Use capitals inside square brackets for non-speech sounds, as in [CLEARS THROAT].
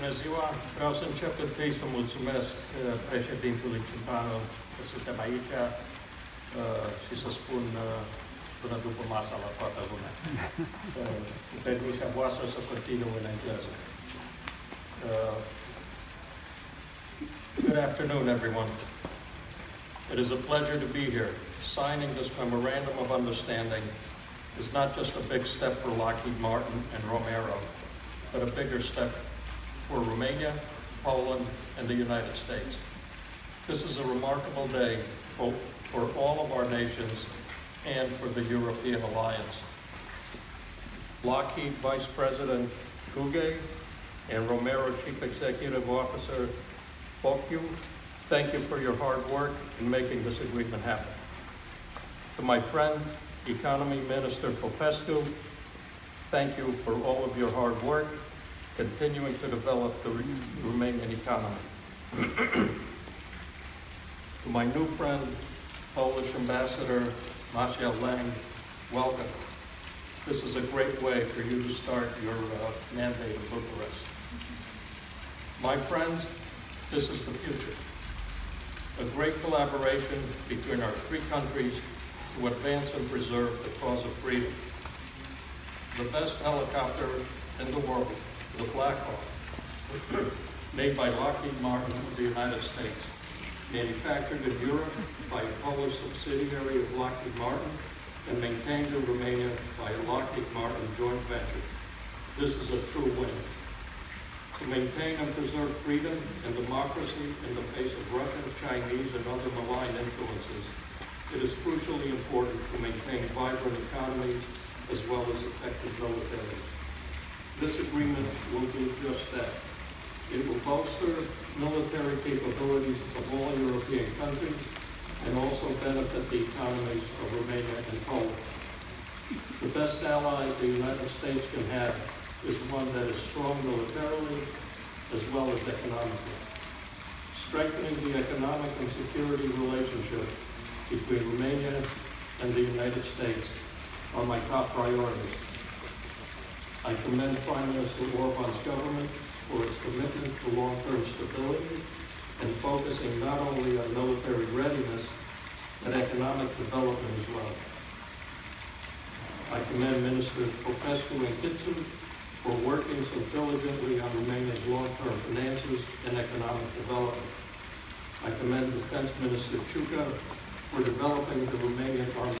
Bună ziua! Vreau să încep întâi să mulțumesc uh, președintelui Cimpanu că suntem aici uh, și să spun uh, până după masa la toată lumea. Cu permisia voastră să în engleză. Good afternoon, everyone. It is a pleasure to be here. Signing this memorandum of understanding is not just a big step for Lockheed Martin and Romaero, but a bigger step for Romania, Poland, and the United States. This is a remarkable day for, for all of our nations and for the European alliance. Lockheed Vice President Kuge and Romaero Chief Executive Officer Bokyu, thank you for your hard work in making this agreement happen. To my friend, Economy Minister Popescu, thank you for all of your hard work continuing to develop the Romanian economy. [CLEARS THROAT] to my new friend, Polish Ambassador Marcel Lang, welcome. This is a great way for you to start your uh, mandate in Bucharest. My friends, this is the future. A great collaboration between our three countries to advance and preserve the cause of freedom. The best helicopter in the world the Black Hawk, made by Lockheed Martin of the United States, manufactured in Europe by a Polish subsidiary of Lockheed Martin, and maintained in Romania by a Lockheed Martin joint venture. This is a true win. To maintain and preserve freedom and democracy in the face of Russian, Chinese, and other malign influences, it is crucially important to maintain vibrant economies as well as effective militaries. This agreement will do just that. It will bolster military capabilities of all European countries and also benefit the economies of Romania and Poland. The best ally the United States can have is one that is strong militarily as well as economically. Strengthening the economic and security relationship between Romania and the United States are my top priorities. I commend Prime Minister Orban's government for its commitment to long-term stability and focusing not only on military readiness, but economic development as well. I commend Ministers Popescu and Cîțu for working so diligently on Romania's long-term finances and economic development. I commend Defense Minister Ciucă for developing the Romanian Armed